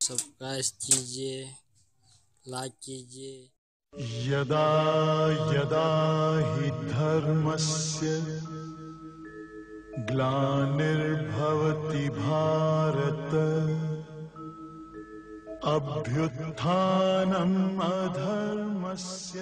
Subscribe कीजिए like कीजिए। यदा यदा हि धर्मस्य ग्लानिर्भवति भारत अभ्युत्थानम् अधर्मस्य